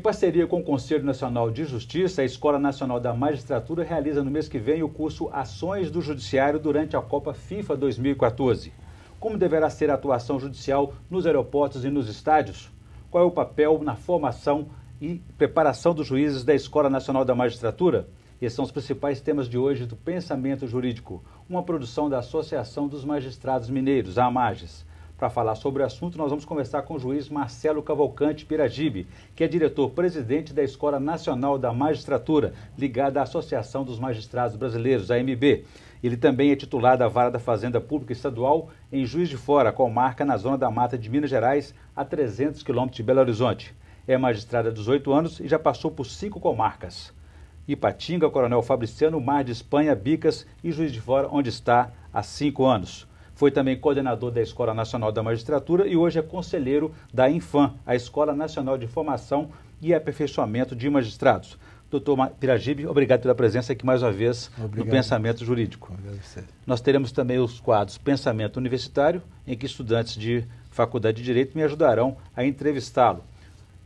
parceria com o Conselho Nacional de Justiça, a Escola Nacional da Magistratura realiza no mês que vem o curso Ações do Judiciário durante a Copa FIFA 2014. Como deverá ser a atuação judicial nos aeroportos e nos estádios? Qual é o papel na formação e preparação dos juízes da Escola Nacional da Magistratura? Esses são os principais temas de hoje do Pensamento Jurídico, uma produção da Associação dos Magistrados Mineiros, a AMAGES. Para falar sobre o assunto, nós vamos conversar com o juiz Marcelo Cavalcante Piragibe, que é diretor-presidente da Escola Nacional da Magistratura, ligada à Associação dos Magistrados Brasileiros, AMB. Ele também é titular da Vara da Fazenda Pública Estadual em Juiz de Fora, comarca na Zona da Mata de Minas Gerais, a 300 quilômetros de Belo Horizonte. É magistrado há 18 anos e já passou por cinco comarcas. Ipatinga, Coronel Fabriciano, Mar de Espanha, Bicas e Juiz de Fora, onde está há cinco anos. Foi também coordenador da Escola Nacional da Magistratura e hoje é conselheiro da Infam, a Escola Nacional de Formação e Aperfeiçoamento de Magistrados. Doutor Piragibe, obrigado pela presença aqui mais uma vez obrigado. no Pensamento Jurídico. Nós teremos também os quadros Pensamento Universitário, em que estudantes de Faculdade de Direito me ajudarão a entrevistá-lo.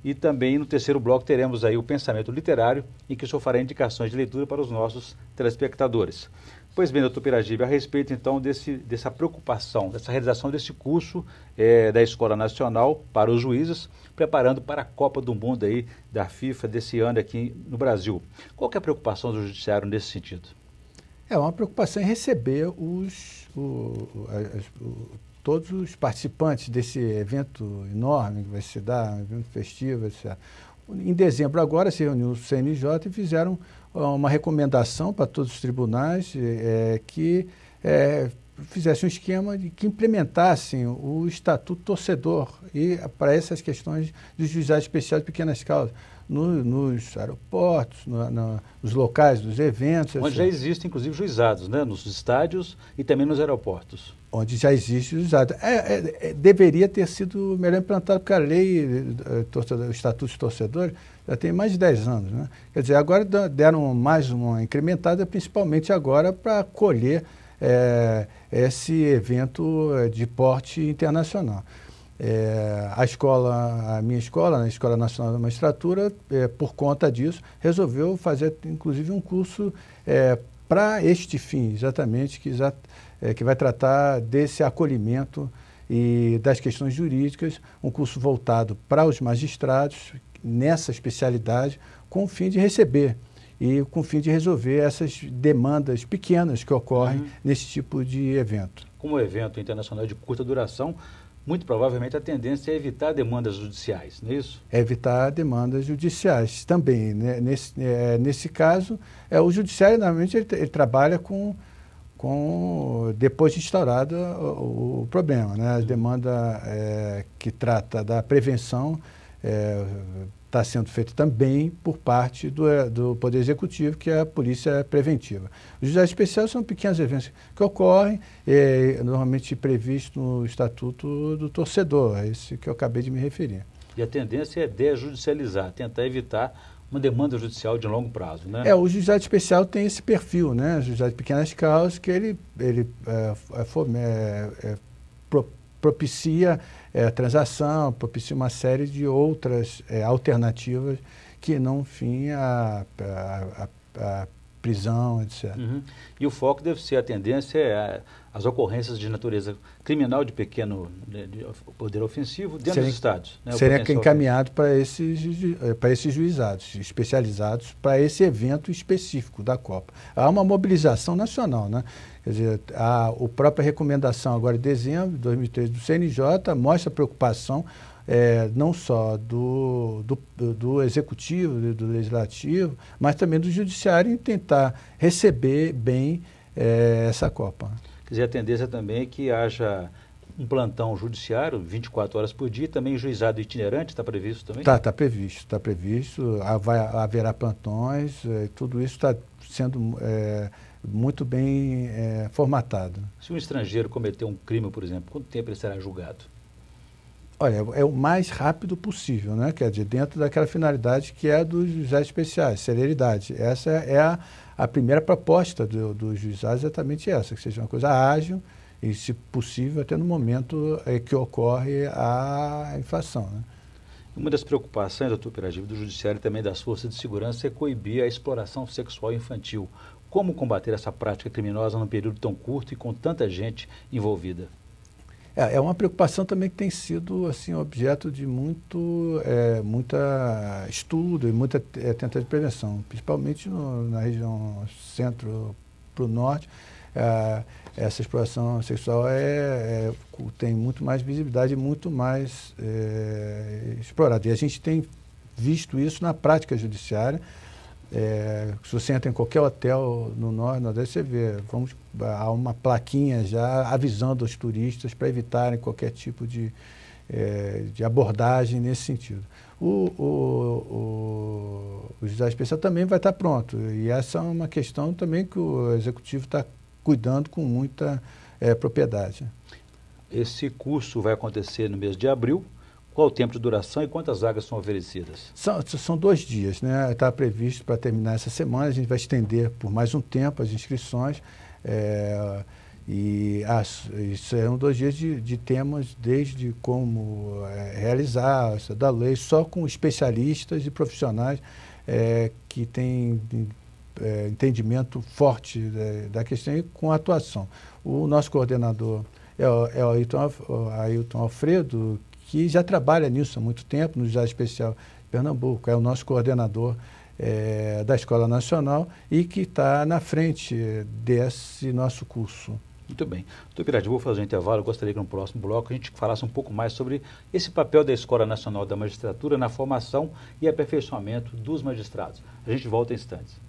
E também no terceiro bloco teremos aí o Pensamento Literário, em que o senhor fará indicações de leitura para os nossos telespectadores. Pois bem, doutor Piragibe, a respeito então desse, dessa preocupação, dessa realização desse curso é, da Escola Nacional para os juízes, preparando para a Copa do Mundo aí da FIFA desse ano aqui no Brasil. Qual é a preocupação do Judiciário nesse sentido? É uma preocupação em receber os, o, o, todos os participantes desse evento enorme que vai se dar, um evento festivo, etc. Em dezembro agora se reuniu o CNJ e fizeram uma recomendação para todos os tribunais é, que fizessem um esquema de que implementassem o estatuto torcedor e para essas questões dos juizados especiais de pequenas causas. No, nos aeroportos, no, no, nos locais dos eventos. Onde já existem, inclusive, juizados, né? nos estádios e também nos aeroportos. Onde já existe juizado. É, é, é, deveria ter sido melhor implantado, porque a lei, eh, torcedor, o Estatuto de Torcedor, já tem mais de 10 anos. Né? Quer dizer, agora deram mais uma incrementada, principalmente agora para colher é, esse evento eh, de porte internacional. É, a escola, a minha escola, a Escola Nacional da Magistratura, é, por conta disso, resolveu fazer inclusive um curso é, para este fim, exatamente, que, que vai tratar desse acolhimento e das questões jurídicas, um curso voltado para os magistrados, nessa especialidade, com o fim de receber e com o fim de resolver essas demandas pequenas que ocorrem uhum. nesse tipo de evento. Como evento internacional de curta duração, muito provavelmente a tendência é evitar demandas judiciais, não é isso? É evitar demandas judiciais também. Né? Nesse, é, nesse caso, é, o judiciário, normalmente, ele, ele, trabalha com, com depois de instaurado o, o problema. Né? A demanda é, que trata da prevenção é, está sendo feito também por parte do, eh, do Poder Executivo, que é a Polícia Preventiva. Os juizados especiais são pequenos eventos que ocorrem, é, normalmente previsto no Estatuto do Torcedor, é esse que eu acabei de me referir. E a tendência é desjudicializar, tentar evitar uma demanda judicial de longo prazo, né? É, o juizado especial tem esse perfil, né? O juizado de pequenas causas, que ele, ele é, é, é, propicia é, transação, propicia uma série de outras é, alternativas que não fim a, a, a, a prisão, etc. Uhum. E o foco deve ser a tendência é as ocorrências de natureza criminal de pequeno de, de poder ofensivo dentro serem, dos estados. Né, seria encaminhado para esses, para esses juizados especializados para esse evento específico da Copa. Há uma mobilização nacional, né? Quer dizer, a, a própria recomendação agora de dezembro de 2013 do CNJ mostra preocupação é, não só do, do, do, executivo, do legislativo, mas também do judiciário em tentar receber bem é, essa Copa. Quer dizer, a tendência também é que haja um plantão judiciário 24 horas por dia, também juizado itinerante, está previsto também? Está, está previsto, está previsto, vai, haverá plantões, é, tudo isso está sendo muito bem formatado. Se um estrangeiro cometer um crime, por exemplo, quanto tempo ele será julgado? Olha, é o mais rápido possível, né? Quer dizer, dentro daquela finalidade que é dos juizados especiais, celeridade. Essa é a, a primeira proposta dos do juizados, exatamente essa, que seja uma coisa ágil e, se possível, até no momento é, que ocorre a inflação. Né? Uma das preocupações, doutor Piragivo, do Judiciário e também das forças de segurança é coibir a exploração sexual infantil. Como combater essa prática criminosa num período tão curto e com tanta gente envolvida? É, é uma preocupação também que tem sido assim objeto de muito é, muita estudo e muita é, tentativa de prevenção, principalmente no, na região centro para o norte. É, essa exploração sexual é, é, tem muito mais visibilidade e muito mais é, explorada. E a gente tem visto isso na prática judiciária. É, se você entra em qualquer hotel no norte, nordeste, você vê, vamos, há uma plaquinha já avisando os turistas para evitarem qualquer tipo de, é, de abordagem nesse sentido. O, o, o, o especial também vai estar pronto. E essa é uma questão também que o executivo está cuidando com muita é, propriedade. Esse curso vai acontecer no mês de abril. Qual o tempo de duração e quantas vagas são oferecidas? São, são dois dias, né? Está previsto para terminar essa semana. A gente vai estender por mais um tempo as inscrições. É, e é um dois dias de, de temas, desde como é, realizar essa da lei, só com especialistas e profissionais é, que têm é, entendimento forte da, da, questão e com atuação. O nosso coordenador é o, é o Ailton, Ailton Alfredo, que já trabalha nisso há muito tempo, no Juizado Especial de Pernambuco, é o nosso coordenador é, da Escola Nacional e que está na frente desse nosso curso. Muito bem. Doutor Pirati, vou fazer um intervalo. Eu gostaria que no próximo bloco a gente falasse um pouco mais sobre esse papel da Escola Nacional da Magistratura na formação e aperfeiçoamento dos magistrados. A gente volta em instantes.